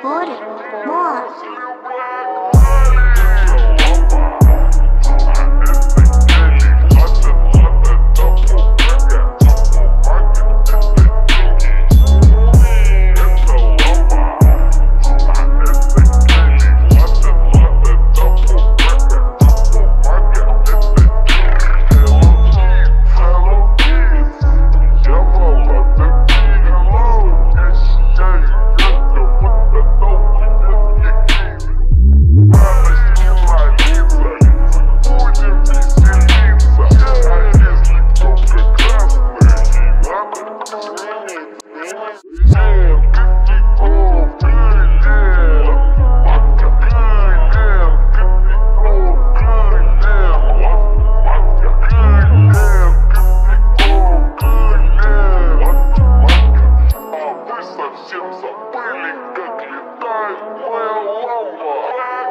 波尔，莫。Well over.